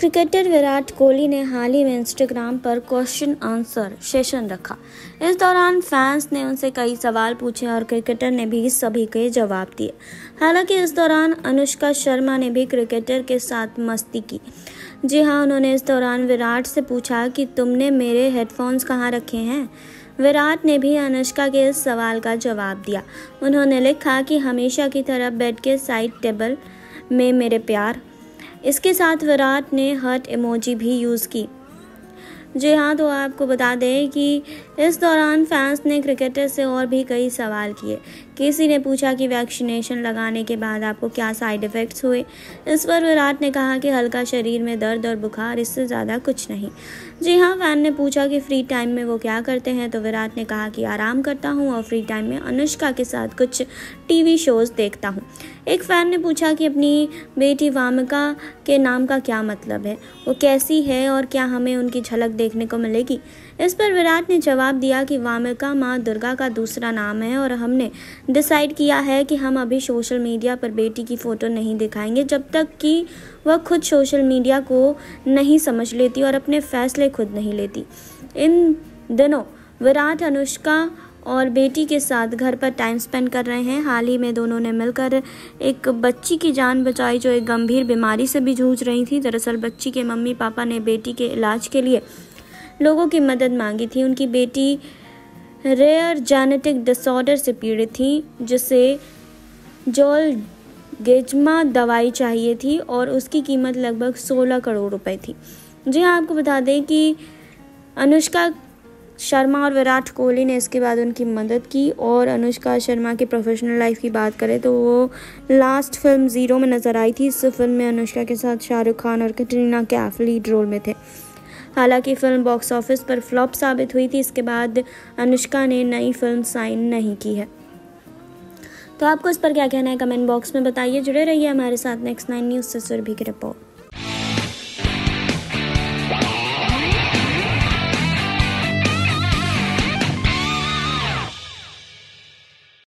Cricketer Virat Kohli ने हाल ही में Instagram पर क्वेश्चन आंसर सेशन रखा। इस दौरान फैंस ने उनसे कई सवाल पूछे और क्रिकेटर ने भी सभी के जवाब दिए। हालाँकि इस दौरान अनुष्का शर्मा ने भी क्रिकेटर के साथ मस्ती की। जी हाँ उन्होंने इस दौरान विराट से पूछा कि तुमने मेरे हेडफोन्स कहाँ रखे हैं? विराट ने भी अनुष्का के इस सवाल का जवाब दिया। उन्होंने लिखा कि हमेशा की तरह बेड के साइड टेबल में मेरे प्यार इसके साथ विराट ने हर्ट इमोजी भी यूज़ की। जी हाँ तो आपको बता दें कि इस दौरान फैंस ने क्रिकेटर से और भी कई सवाल किए। किसी ने पूछा कि वैक्सीनेशन लगाने के बाद आपको क्या साइड इफ़ेक्ट्स हुए? इस पर विराट ने कहा कि हल्का शरीर में दर्द और बुखार, इससे ज़्यादा कुछ नहीं। जी हाँ फ़ैन ने पूछा कि फ्री टाइम में वो क्या करते हैं तो विराट ने कहा कि आराम करता हूँ और फ्री टाइम में अनुष्का के साथ कुछ टीवी शोज़ देखता हूँ। एक फ़ैन ने पूछा कि अपनी बेटी वामिका के नाम का क्या मतलब है? वो कैसी है और क्या हमें उनकी झलक देखने को मिलेगी। इस पर विराट ने जवाब दिया कि वामिका माँ दुर्गा का दूसरा नाम है और हमने डिसाइड किया है कि हम अभी सोशल मीडिया पर बेटी की फ़ोटो नहीं दिखाएँगे, जब तक कि वह खुद सोशल मीडिया को नहीं समझ लेती और अपने फैसले खुद नहीं लेती। इन दिनों विराट, अनुष्का और बेटी के साथ घर पर टाइम स्पेंड कर रहे हैं। हाल ही में दोनों ने मिलकर एक बच्ची की जान बचाई, जो एक गंभीर बीमारी से भी जूझ रही थी। दरअसल बच्ची के मम्मी पापा ने बेटी के इलाज के लिए लोगों की मदद मांगी थी। उनकी बेटी रेयर जेनेटिक डिसऑर्डर से पीड़ित थी, जिसे जोल गेजमा दवाई चाहिए थी और उसकी कीमत लगभग 16 करोड़ रुपए थी। जी हाँ आपको बता दें कि अनुष्का शर्मा और विराट कोहली ने इसके बाद उनकी मदद की और अनुष्का शर्मा की प्रोफेशनल लाइफ की बात करें तो वो लास्ट फ़िल्म ज़ीरो में नज़र आई थी। इस फ़िल्म में अनुष्का के साथ शाहरुख खान और कटरीना कैफ लीड रोल में थे। हालाँकि फ़िल्म बॉक्स ऑफ़िस पर फ्लॉप साबित हुई थी, इसके बाद अनुष्का ने नई फ़िल्म साइन नहीं की है। तो आपको इस पर क्या कहना है? कमेंट बॉक्स में बताइए। जुड़े रहिए हमारे साथ नेक्स्ट नाइन न्यूज़ से सुरभि की रिपोर्ट।